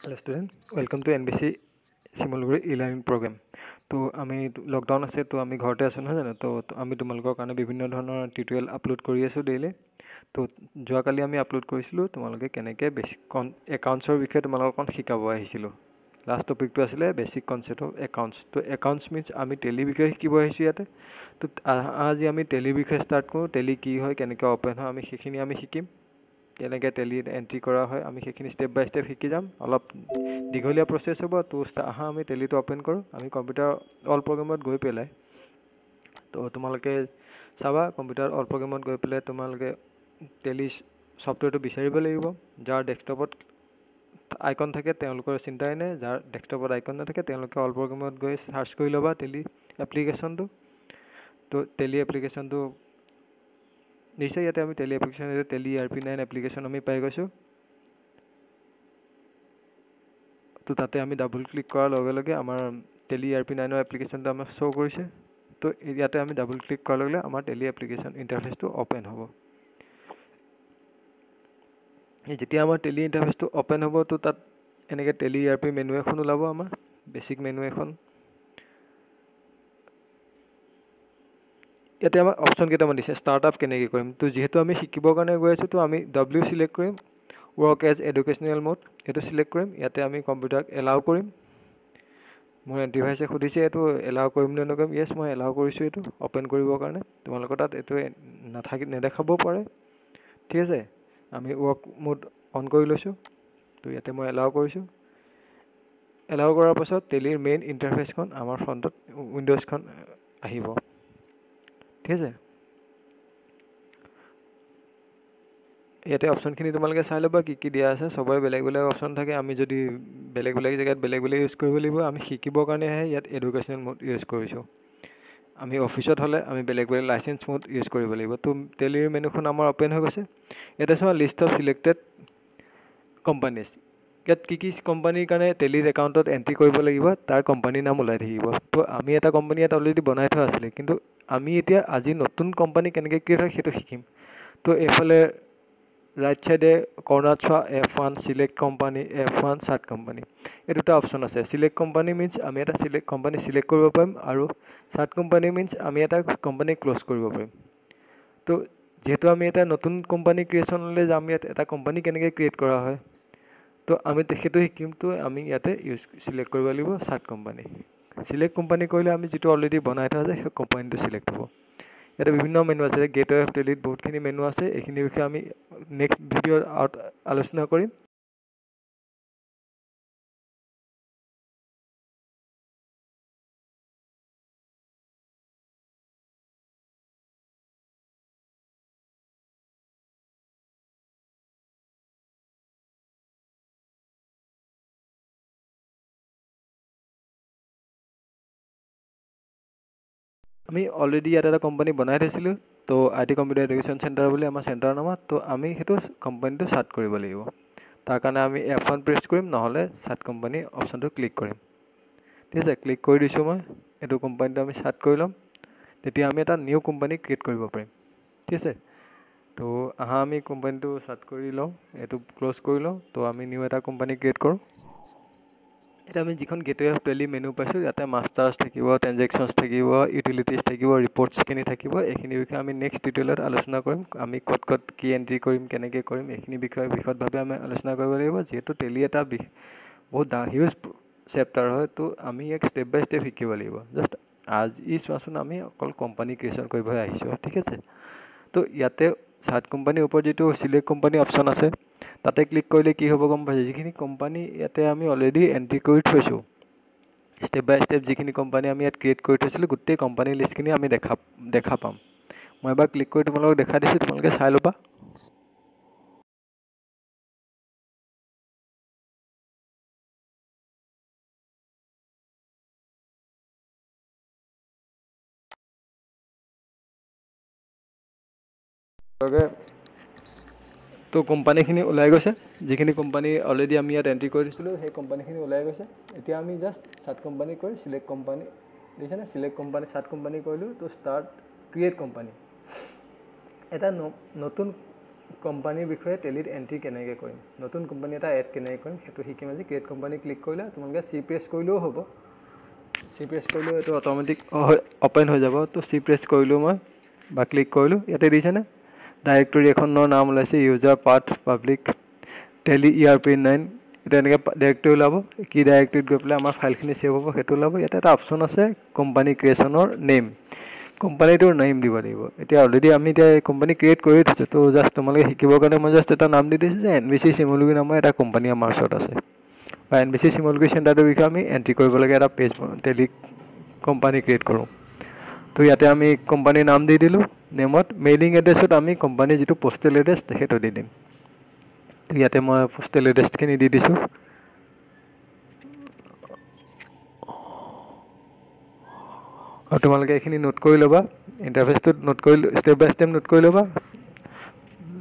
Hello' student welcome to N B C Simaluguri e learning program তো আমি lockdown আছে তো আমি ঘৰতে আছোঁ নহয় জানো? তো আমি তোমালোকৰ কাৰণে বিভিন্ন ধৰণৰ টিউটৰিয়েল আপলোড কৰি আছোঁ ডেইলি তো যোৱাকালি আমি আপলোড কৰিছিলোঁ তোমালোকে কেনেকৈ বেছিক কন একাউণ্টছৰ বিষয়ে তোমালোকক অকণ শিকাব আহিছিলোঁ। লাষ্ট টপিকটো আছিলে বেছিক কনচেপ্ট অফ একাউণ্টছ তো একাউণ্টছ মিনছ আমি টেলিৰ বিষয়ে শিকিব আহিছোঁ ইয়াতে। তো আজি আমি টেলিৰ বিষয়ে ষ্টাৰ্ট কৰোঁ টেলি কি হয় কেনেকৈ অ'পেন হয় আমি সেইখিনি আমি শিকিম। কেনেকৈ টেলিত এণ্ট্ৰি কৰা হয় আমি সেইখিনি ষ্টেপ বাই ষ্টেপ শিকি যাম। অলপ দীঘলীয়া প্ৰচেছ হ'ব তো আহা আমি টেলিটো অ'পেন কৰোঁ। আমি কম্পিউটাৰ অল প্ৰগ্ৰেমত গৈ পেলাই তো তোমালোকে চাবা কম্পিউটাৰ অল প্ৰগ্ৰেমত গৈ পেলাই তোমালোকে টেলি ছফ্টৱেৰটো বিচাৰিব লাগিব। যাৰ ডেস্কটপত আইকন থাকে তেওঁলোকৰ চিন্তাই নাই। যাৰ ডেস্কটপত আইকন নাথাকে তেওঁলোকে অল প্ৰগ্ৰেমত গৈ চাৰ্চ কৰি ল'বা টেলি এপ্লিকেশ্যনটো তো টেলি এপ্লিকেশ্যনটো নিশ্চয় ইয়াতে আমি Tally application Tally R P nine application আমি পাই গৈছোঁ তো তাতে আমি ডাবল ক্লিক কৰাৰ লগে লগে আমাৰ টেলি আৰ পি নাইনৰ এপ্লিকেশ্যনটো আমাক শ্ব' কৰিছে তো ইয়াতে আমি ডাবল ক্লিক কৰাৰ লগে লগে আমাৰ টেলি এপ্লিকেশ্যন ইণ্টাৰফেচটো অ'পেন হ'ব যেতিয়া আমাৰ টেলি ইণ্টাৰফেচটো অ'পেন হ'ব তো তাত এনেকৈ টেলি আৰ পি মেনু এখন ওলাব আমাৰ বেছিক মেনু এখন ইয়াতে আমাক অপশ্যন কেইটামান দিছে ষ্টাৰ্ট আপ কেনেকৈ কৰিম? তো যিহেতু আমি শিকিবৰ কাৰণে গৈ আছোঁ তো আমি ডব্লিউ চিলেক্ট কৰিম ৱৰ্ক এজ এডুকেশ্যনেল মোড এইটো চিলেক্ট কৰিম ইয়াতে আমি কম্পিউটাৰক এলাউ কৰিম। মোৰ এণ্টিভাইছে সুধিছে এইটো এলাউ কৰিম নে নকৰিম? য়েছ মই এলাউ কৰিছোঁ এইটো অ'পেন কৰিবৰ কাৰণে। তোমালোকৰ তাত এইটো নাথাকি নেদেখাবও পাৰে। ঠিক আছে আমি ৱৰ্ক মোড অন কৰি লৈছোঁ তো ইয়াতে মই এলাউ কৰিছোঁ। এলাউ কৰাৰ পাছত টেলিৰ মেইন ইণ্টাৰফেচখন আমাৰ ফ্ৰণ্টত উইণ্ড'জখন আহিব। ঠিক আছে। ইয়াতে অপশ্যনখিনি তোমালোকে চাই ল'বা কি কি দিয়া আছে। চবৰে বেলেগ বেলেগ অপশ্যন থাকে। আমি যদি বেলেগ বেলেগ জেগাত বেলেগ বেলেগ ইউজ কৰিব লাগিব আমি শিকিবৰ কাৰণেহে ইয়াত এডুকেশ্যনেল মোড ইউজ কৰিছোঁ। আমি অফিচত হ'লে আমি বেলেগ বেলেগ লাইচেঞ্চ মোড ইউজ কৰিব লাগিব। তো টেলিৰ মেনুখন আমাৰ অ'পেন হৈ গৈছে। ইয়াতে চোৱা লিষ্ট অফ চিলেক্টেড কোম্পানীজ ইয়াত কি কি কোম্পানীৰ কাৰণে টেলিৰ একাউণ্টত এণ্ট্ৰি কৰিব লাগিব তাৰ কোম্পানীৰ নাম ওলাই থাকিব। তো আমি এটা কোম্পানী ইয়াত অলৰেডি বনাই থোৱা আছিলে কিন্তু আমি এতিয়া আজি নতুন কোম্পানী কেনেকৈ ক্ৰিয়েট হয় সেইটো শিকিম। তো এইফালে ৰাইট চাইডে কৰ্ণাৰত চোৱা F one select company F one shut company এই দুটা অপশ্যন আছে। চিলেক্ট কোম্পানী মিনছ আমি এটা চিলেক্ট কোম্পানী চিলেক্ট কৰিব পাৰিম আৰু চাৰ্ট কোম্পানী মিনছ আমি এটা কোম্পানী ক্ল'জ কৰিব পাৰিম। তো যিহেতু আমি এটা নতুন কোম্পানী ক্ৰিয়েশ্যনলৈ যাম ইয়াত এটা কোম্পানী কেনেকৈ ক্ৰিয়েট কৰা হয় তো আমি সেইটো শিকিমতো আমি ইয়াতে ইউজ চিলেক্ট কৰিব লাগিব চাৰ্ট কোম্পানী চিলেক্ট কোম্পানী কৰিলে আমি যিটো অলৰেডি বনাই থোৱা আছে সেই কোম্পানীটো চিলেক্ট হ'ব। ইয়াতে বিভিন্ন মেনু আছে গেট অফ টেলিত বহুতখিনি মেনু আছে। এইখিনিৰ বিষয়ে আমি নেক্সট ভিডিঅ'ৰ আলোচনা কৰিম। আমি অলৰেডি ইয়াত এটা কোম্পানী বনাই থৈছিলোঁ তো I T computer education center বুলি আমাৰ চেণ্টাৰৰ নামত তো আমি সেইটো কোম্পানীটো চাৰ্ট কৰিব লাগিব। তাৰ কাৰণে আমি এফ ওৱান প্ৰেছ কৰিম নহ'লে চাৰ্ট কোম্পানী অপশ্যনটো ক্লিক কৰিম। ঠিক আছে ক্লিক কৰি দিছোঁ মই এইটো কোম্পানীটো আমি চাৰ্ট কৰি ল'ম। তেতিয়া আমি এটা নিউ কোম্পানী ক্ৰিয়েট কৰিব পাৰিম। ঠিক আছে তো আহা আমি কোম্পানীটো চাৰ্ট কৰি লওঁ এইটো ক্ল'জ কৰি লওঁ তো আমি নিউ এটা কোম্পানী ক্ৰিয়েট কৰোঁ। এতিয়া আমি যিখন গেটৱে অফ টেলি মেনু পাইছোঁ ইয়াতে মাষ্টাৰ্ছ থাকিব ট্ৰেনজেকশ্যনছ থাকিব ইউটিলিটিজ থাকিব ৰিপৰ্টছখিনি থাকিব এইখিনিৰ বিষয়ে আমি নেক্সট টিউটৰিয়েলত আলোচনা কৰিম। আমি ক'ত ক'ত কি এণ্ট্ৰি কৰিম কেনেকৈ কৰিম এইখিনি বিষয়ে বিশদভাৱে আমি আলোচনা কৰিব লাগিব। যিহেতু টেলি এটা বহুত ডা হিউজ চেপ্টাৰ হয় তো আমি ইয়াক ষ্টেপ বাই ষ্টেপ শিকিব লাগিব। জাষ্ট আজি চোৱাচোন আমি অকল কোম্পানী ক্ৰিয়েশ্যন কৰিবহে আহিছোঁ ঠিক আছে? তো ইয়াতে চাৰ্ট কোম্পানীৰ ওপৰত যিটো চিলেক্ট কোম্পানী অপশ্যন আছে তাতে ক্লিক কৰিলে কি হ'ব গম পাইছে? যিখিনি কোম্পানী ইয়াতে আমি অলৰেডি এণ্ট্ৰি কৰি থৈছোঁ। ষ্টেপ বাই ষ্টেপ যিখিনি কোম্পানী আমি ইয়াত ক্ৰিয়েট কৰি থৈছিলোঁ গোটেই কোম্পানী লিষ্টখিনি আমি দেখা দেখা পাম। মই এবাৰ ক্লিক কৰি তোমালোকক দেখাই দিছোঁ তোমালোকে চাই ল'বা। তো কোম্পানীখিনি ওলাই গৈছে। যিখিনি কোম্পানী অলৰেডি আমি ইয়াত এণ্ট্ৰি কৰি দিছিলোঁ সেই কোম্পানীখিনি ওলাই গৈছে। এতিয়া আমি জাষ্ট চাৰ্ট কোম্পানী কৰি চিলেক্ট কোম্পানী দেখিছেনে? চিলেক্ট কোম্পানী চাৰ্ট কোম্পানী কৰিলোঁ তো ষ্টাৰ্ট ক্ৰিয়েট কোম্পানী। এটা নতুন কোম্পানীৰ বিষয়ে টেলিত এণ্ট্ৰি কেনেকৈ কৰিম? নতুন কোম্পানী এটা এড কেনেকৈ কৰিম? সেইটো শিকিম আজি ক্ৰিয়েট কোম্পানী ক্লিক কৰিলে তোমালোকে চি প্ৰেছ কৰিলেও হ'ব। চি প্ৰেছ কৰিলেও এইটো অট'মেটিক অ'পেন হৈ যাব। তো চি প্ৰেছ কৰিলোঁ মই বা ক্লিক কৰিলোঁ। ইয়াতে দিছেনে? ডাইৰেক্টৰী এখনৰ নাম ওলাইছে user path public Tally E R P nine এতিয়া এনেকৈ ডাইৰেক্টৰী ওলাব কি ডাইৰেক্টৰীত গৈ পেলাই আমাৰ ফাইলখিনি ছেভ হ'ব সেইটো ওলাব। ইয়াতে এটা অপশ্যন আছে কোম্পানী ক্ৰিয়েশ্যনৰ নেম কোম্পানীটোৰ নেম দিব লাগিব। এতিয়া অলৰেডি আমি এতিয়া কোম্পানী ক্ৰিয়েট কৰি থৈছোঁ তো জাষ্ট তোমালোকে শিকিবৰ কাৰণে মই জাষ্ট এটা নাম দি দিছোঁ যে এন বি চি চিমলগুৰি নামৰ এটা কোম্পানী আমাৰ ওচৰত আছে। বা এন বি চি চিমলগুৰি চেণ্টাৰটোৰ বিষয়ে আমি এণ্ট্ৰি কৰিব লাগে এটা পেজ টেলি কোম্পানী ক্ৰিয়েট কৰোঁ। তো ইয়াতে আমি কোম্পানীৰ নাম দি দিলোঁ। নেমত মেইলিং এড্ৰেছত আমি কোম্পানীৰ যিটো পষ্টেল এড্ৰেছ সেইটো দি দিম। তো ইয়াতে মই পষ্টেল এড্ৰেছখিনি দি দিছোঁ। আৰু তোমালোকে এইখিনি নোট কৰি ল'বা। ইণ্টাৰফেচটোত নোট কৰি ষ্টেপ বাই ষ্টেপ নোট কৰি ল'বা।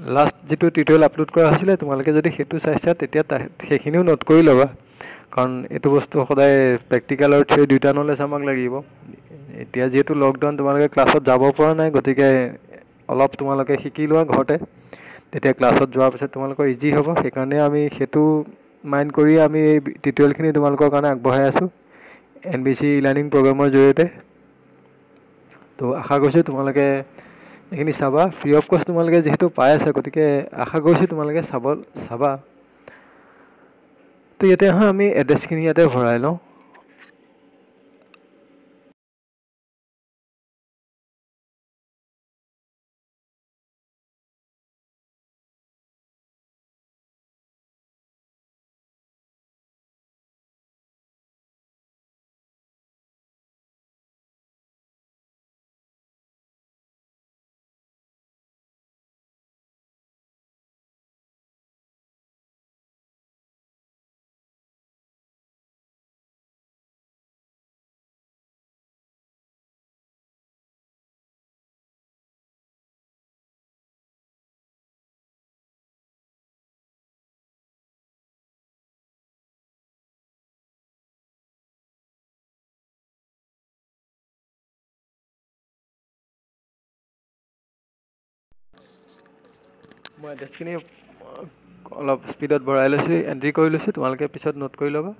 লাষ্ট যিটো টিউটৰিয়েল আপলোড কৰা হৈছিলে তোমালোকে যদি সেইটো চাইছা তেতিয়া সেইখিনিও নোট কৰি ল'বা। কাৰণ এইটো বস্তু সদায় প্ৰেক্টিকেল আৰু থিয়ৰি দুয়োটা নলেজ আমাক লাগিব। এতিয়া যিহেতু লকডাউন তোমালোকে ক্লাছত যাব পৰা নাই গতিকে অলপ তোমালোকে শিকি লোৱা ঘৰতে। তেতিয়া ক্লাছত যোৱাৰ পিছত তোমালোকৰ ইজি হ'ব। সেইকাৰণে আমি সেইটো মাইণ্ড কৰি আমি এই টিউটৰিয়েলখিনি তোমালোকৰ কাৰণে আগবঢ়াই আছোঁ। N B C e learning প্ৰগ্ৰেমৰ জৰিয়তে। তো আশা কৰিছোঁ তোমালোকে এইখিনি চাবা। ফ্ৰী অফ কষ্ট তোমালোকে যিহেতু পাই আছা গতিকে আশা কৰিছোঁ তোমালোকে চাব চাবা। তো ইয়াতে আহা আমি এড্ৰেছখিনি ইয়াতে ভৰাই লওঁ। মই এড্ৰেছখিনি অলপ স্পীডত ভৰাই লৈছোঁ এণ্ট্ৰি কৰি লৈছোঁ তোমালোকে পিছত নোট কৰি ল'বা।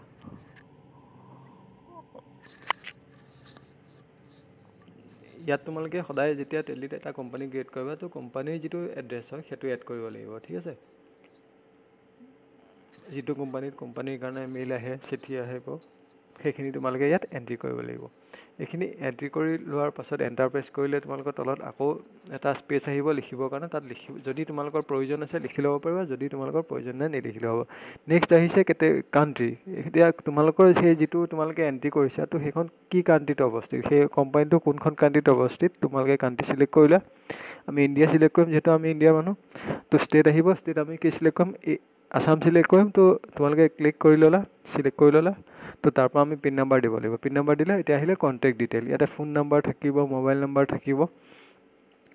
ইয়াত তোমালোকে সদায় যেতিয়া টেলিত এটা কোম্পানী ক্ৰিয়েট কৰিবা তো কোম্পানীৰ যিটো এড্ৰেছ হয় সেইটো এড কৰিব লাগিব ঠিক আছে? যিটো কোম্পানীত কোম্পানীৰ কাৰণে মেইল আহে চিঠি আহিব সেইখিনি তোমালোকে ইয়াত এণ্ট্ৰি কৰিব লাগিব। এইখিনি এণ্ট্ৰি কৰি লোৱাৰ পাছত এণ্টাৰ প্ৰেছ কৰিলে তোমালোকৰ তলত আকৌ এটা স্পেচ আহিব লিখিবৰ কাৰণে তাত লিখি যদি তোমালোকৰ প্ৰয়োজন আছে লিখি ল'ব পাৰিবা যদি তোমালোকৰ প্ৰয়োজন নাই নিলিখিলেও হ'ব নেক্সট আহিছে কেতে কাণ্ট্ৰি এতিয়া তোমালোকৰ সেই যিটো তোমালোকে এণ্ট্ৰি কৰিছা তো সেইখন কি কাণ্ট্ৰিত অৱস্থিত? সেই কোম্পানীটো কোনখন কাণ্ট্ৰিত অৱস্থিত? তোমালোকে কাণ্ট্ৰি চিলেক্ট কৰিলা। আমি ইণ্ডিয়া চিলেক্ট কৰিম যিহেতু আমি ইণ্ডিয়াৰ মানুহ। তো ষ্টেট আহিব ষ্টেট আমি কি চিলেক্ট কৰিম? আছাম চিলেক্ট কৰিম তো তোমালোকে ক্লিক কৰি ল'লা চিলেক্ট কৰি ল'লা তো তাৰপৰা আমি পিন নাম্বাৰ দিব লাগিব। পিন নাম্বাৰ দিলে এতিয়া আহিলে কণ্টেক্ট ডিটেইল ইয়াতে ফোন নাম্বাৰ থাকিব মোবাইল নাম্বাৰ থাকিব।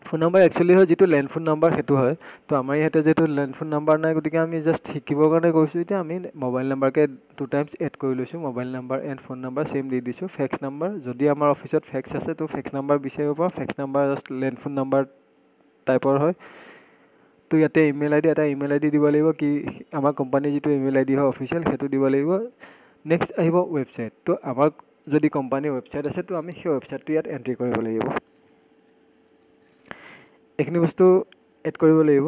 ফোন নাম্বাৰ একচুৱেলি হয় যিটো লেণ্ড ফোন নাম্বাৰ সেইটো হয়। তো আমাৰ ইয়াতে যিহেতু লেণ্ড ফোন নাম্বাৰ নাই গতিকে আমি জাষ্ট শিকিবৰ কাৰণে গৈছোঁ এতিয়া আমি মোবাইল নাম্বাৰকে টু টাইমছ এড কৰি লৈছোঁ mobile number and phone number same দি দিছোঁ। ফেক্স নাম্বাৰ যদি আমাৰ অফিচত ফেক্স আছে তো ফেক্স নাম্বাৰ বিচাৰিব পাৰোঁ। Fax number just land phone number টাইপৰ হয়। তো ইয়াতে ইমেইল আই ডি এটা ইমেইল আই ডি দিব লাগিব কি আমাৰ কোম্পানীৰ যিটো ইমেইল আই ডি হয় অফিচিয়েল সেইটো দিব লাগিব। নেক্সট আহিব ৱেবছাইট তো আমাৰ যদি কোম্পানীৰ ৱেবছাইট আছে তো আমি সেই ৱেবছাইটটো ইয়াত এণ্ট্ৰি কৰিব লাগিব। এইখিনি বস্তু এড কৰিব লাগিব।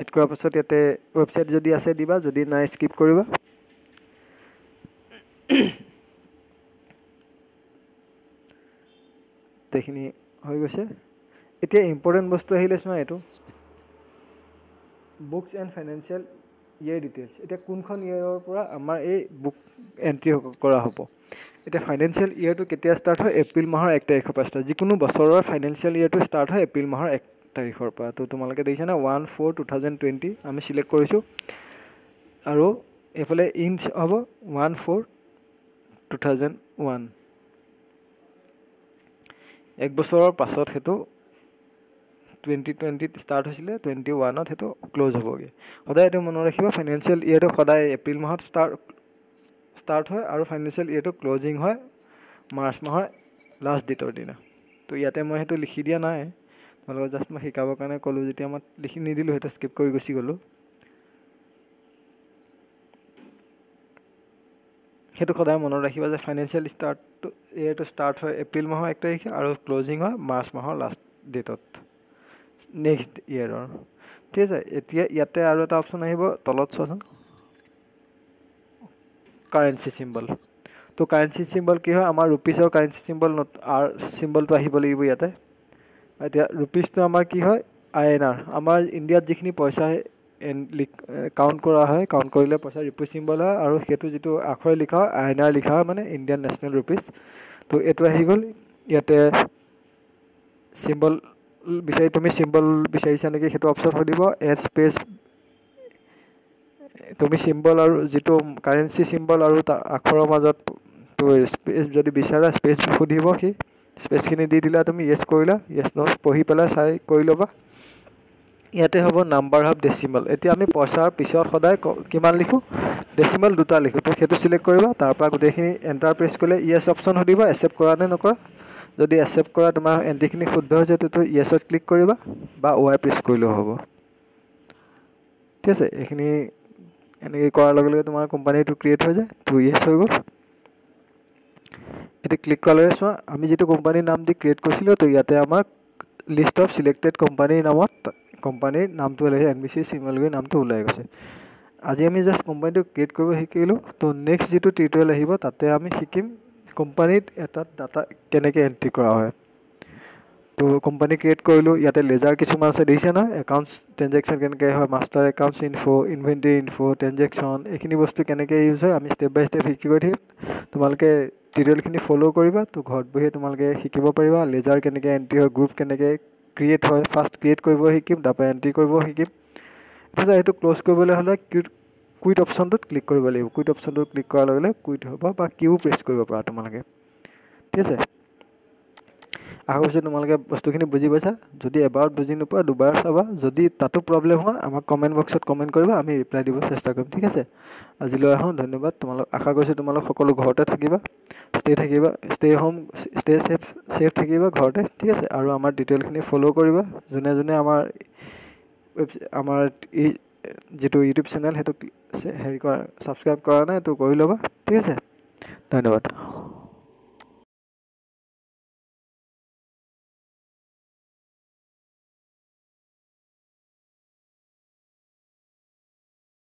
এড কৰাৰ পাছত ইয়াতে ৱেবছাইট যদি আছে দিবা যদি নাই স্কিপ কৰিবা। এইখিনি হৈ গৈছে। এতিয়া ইম্পৰ্টেণ্ট বস্তু আহিলে চোৱা এইটো। Books and financial year details এতিয়া কোনখন ইয়েৰৰ পৰা আমাৰ এই বুক এণ্ট্ৰি কৰা হ'ব? এতিয়া ফাইনেন্সিয়েল ইয়েৰটো কেতিয়া ষ্টাৰ্ট হয়? এপ্ৰিল মাহৰ এক তাৰিখৰ পৰা ষ্টাৰ্ট যিকোনো বছৰৰ ফাইনেন্সিয়েল ইয়েৰটো ষ্টাৰ্ট হয় এপ্ৰিল মাহৰ এক তাৰিখৰ পৰা। তো তোমালোকে দেখিছানে one four two thousand twenty আমি চিলেক্ট কৰিছোঁ। আৰু এইফালে ইঞ্চ হ'ব। One four two thousand one এক বছৰৰ পাছত সেইটো টুৱেণ্টি টুৱেণ্টিত ষ্টাৰ্ট হৈছিলে টুৱেণ্টি ওৱানত সেইটো ক্ল'জ হ'বগৈ। সদায় এইটো মনত ৰাখিব ফাইনেন্সিয়েল ইয়েৰটো সদায় এপ্ৰিল মাহত ষ্টাৰ্ট ষ্টাৰ্ট হয় আৰু ফাইনেন্সিয়েল ইয়েৰটো ক্ল'জিং হয় মাৰ্চ মাহৰ লাষ্ট ডেটৰ দিনা। তো ইয়াতে মই সেইটো লিখি দিয়া নাই। তোমালোকক জাষ্ট মই শিকাবৰ কাৰণে ক'লোঁ যেতিয়া মই লিখি নিদিলোঁ সেইটো স্কিপ কৰি গুচি গ'লোঁ। সেইটো সদায় মনত ৰাখিবা যে ফাইনেন্সিয়েল ষ্টাৰ্টটো ইয়েৰটো ষ্টাৰ্ট হয় এপ্ৰিল মাহৰ এক তাৰিখে আৰু ক্ল'জিং হয় মাৰ্চ মাহৰ লাষ্ট ডেটত নেক্সট ইয়েৰৰ ঠিক আছে এতিয়া ইয়াতে আৰু এটা অপশ্যন আহিব তলত চোৱাচোন। কাৰেঞ্চি চিম্বল তো কাৰেঞ্চি চিম্বল কি হয়? আমাৰ ৰুপিজৰ কাৰেঞ্চি চিম্বল আৰ চিম্বলটো আহিব লাগিব ইয়াতে। এতিয়া ৰুপিজটো আমাৰ কি হয়? আই এন আৰ আমাৰ ইণ্ডিয়াত যিখিনি পইচা কাউণ্ট কৰা হয় কাউণ্ট কৰিলে পইচা ৰুপিজ চিম্বল হয় আৰু সেইটো যিটো আখৰে লিখা হয় আই এন আৰ লিখা হয় মানে ইণ্ডিয়ান নেশ্যনেল ৰুপিজ তো এইটো আহি গ'ল ইয়াতে চিম্বল বিচাৰি তুমি চিম্বল বিচাৰিছা নেকি সেইটো অপশ্যন দিব এড স্পেচ তুমি চিম্বল আৰু যিটো কাৰেঞ্চি চিম্বল আৰু তাৰ আখৰৰ মাজত তো স্পেচ যদি বিচাৰা স্পেচ সুধিব সি। স্পেচখিনি দি দিলা তুমি য়েছ কৰিলা য়েছ ন পঢ়ি পেলাই চাই কৰি ল'বা। ইয়াতে হ'ব নাম্বাৰ অফ ডেচিমেল এতিয়া আমি পইচাৰ পিছত সদায় কিমান লিখোঁ? ডেচিমেল দুটা লিখোঁ। তো সেইটো চিলেক্ট কৰিবা তাৰপৰা গোটেইখিনি এণ্টাৰ প্ৰেছ কৰিলে য়েছ অপশ্যন সুধিব একচেপ্ট কৰা নে নকৰা। যদি একচেপ্ট কৰা তোমাৰ এণ্ট্ৰিখিনি শুদ্ধ হৈছে তেতিয়া য়েছত ক্লিক কৰিবা বা ৱাই প্ৰেছ কৰিলেও হ'ব। ঠিক আছে এইখিনি এনেকৈ কৰাৰ লগে লগে তোমাৰ কোম্পানীটো ক্ৰিয়েট হৈ যায় টু ইয়েৰ্ছ হৈ গ'ল। এতিয়া ক্লিক কৰাৰ লগে চোৱা আমি যিটো কোম্পানীৰ নাম দি ক্ৰিয়েট কৰিছিলোঁ তো ইয়াতে আমাক লিষ্ট অফ চিলেক্টেড কোম্পানীৰ নামত কোম্পানীৰ নামটো ওলাইছে এন বি চি চিমলগুৰি নামটো ওলাই গৈছে। আজি আমি জাষ্ট কোম্পানীটো ক্ৰিয়েট কৰিব শিকিলোঁ। তো নেক্সট যিটো টিউটৰিয়েল আহিব তাতে আমি শিকিম কোম্পানীত এটা ডাটা কেনেকৈ এণ্ট্ৰি কৰা হয়। তো কোম্পানী ক্ৰিয়েট কৰিলোঁ ইয়াতে লেজাৰ কিছুমান আছে দেখিছে নহয়? একাউণ্টছ ট্ৰেনজেকশ্যন কেনেকৈ হয় master accounts info inventory info transaction এইখিনি বস্তু কেনেকৈ ইউজ হয় আমি ষ্টেপ বাই ষ্টেপ শিকি গৈ থাকিম। তোমালোকে টিউটৰিয়েলখিনি ফ'ল' কৰিবা তো ঘৰত বহিয়ে তোমালোকে শিকিব পাৰিবা লেজাৰ কেনেকৈ এণ্ট্ৰি হয় গ্ৰুপ কেনেকৈ ক্ৰিয়েট হয় ফাৰ্ষ্ট ক্ৰিয়েট কৰিব শিকিম তাৰপৰা এণ্ট্ৰি কৰিব শিকিম। এতিয়া সেইটো ক্ল'জ কৰিবলৈ হ'লে কিউট কুইট অপশ্যনটোত ক্লিক কৰিব লাগিব। কুইট অপশ্যনটোত ক্লিক কৰাৰ লগে লগে কুইট হ'ব বা কিউ প্ৰেছ কৰিব পাৰা তোমালোকে। ঠিক আছে? আশা কৰিছোঁ তোমালোকে বস্তুখিনি বুজি পাইছা যদি এবাৰত বুজি নোপোৱা দুবাৰ চাবা যদি তাতো প্ৰব্লেম হয় আমাক কমেণ্ট বক্সত কমেণ্ট কৰিবা আমি ৰিপ্লাই দিব চেষ্টা কৰিম ঠিক আছে? আজিলৈ আহোঁ ধন্যবাদ। তোমালোক আশা কৰিছোঁ তোমালোক সকলো ঘৰতে থাকিবা ষ্টে থাকিবা stay home stay safe safe থাকিবা ঘৰতে ঠিক আছে? আৰু আমাৰ ডিটেইলখিনি ফ'ল' কৰিবা যোনে যোনে আমাৰ আমাৰ এই যিটো ইউটিউব চেনেল সেইটো হেৰি কৰা ছাবস্ক্ৰাইব কৰা নাই তো কৰি ল'বা ঠিক আছে? ধন্যবাদ।